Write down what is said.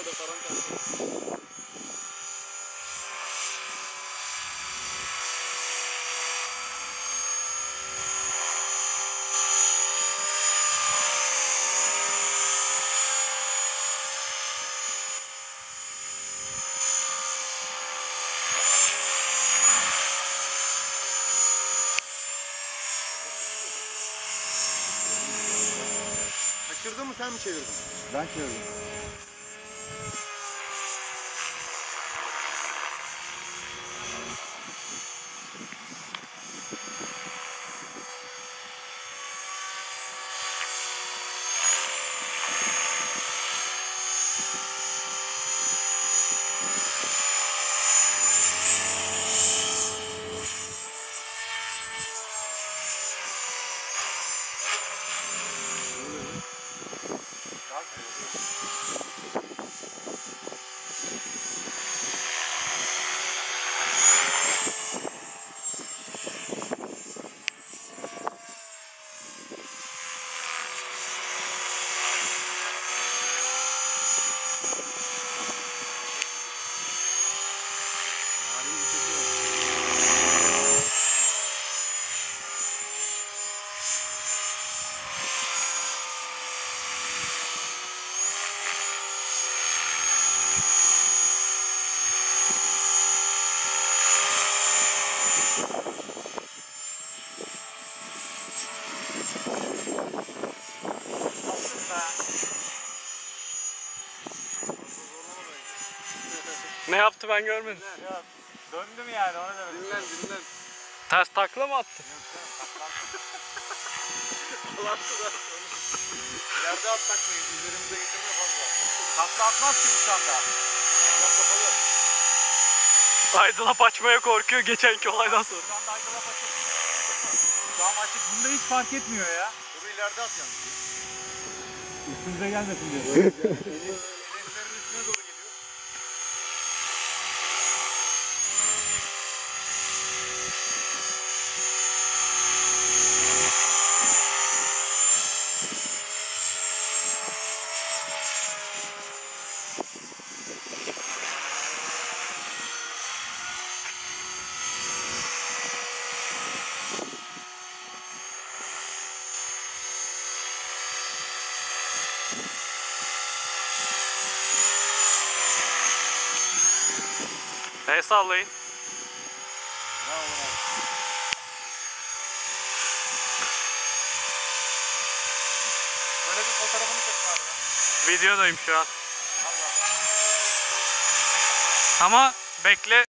orada paramparça. Kaçırdın mı sen mi çevirdin? Ben çevirdim. Ne yaptı ben görmedim. Ya, döndüm yani ona da Dinlen dinlen. Ters takla mı attı? Allah'ım da. İleride at takmayı üzerimize getirme fazla. Takla atmaz ki bu şu anda. Ekrem kapalı. Aydınlap açmaya korkuyor geçenki olaydan sonra. Şu anda aydınlat açık. Şu an açık. Bunda hiç fark etmiyor ya. Bunu ileride at yalnız. Üstümüze gelmesin diye. El sallayın. Bravo bravo. Öyle bir fotoğrafını çek bari ya. Videodayım şu an. Allah. Ama bekle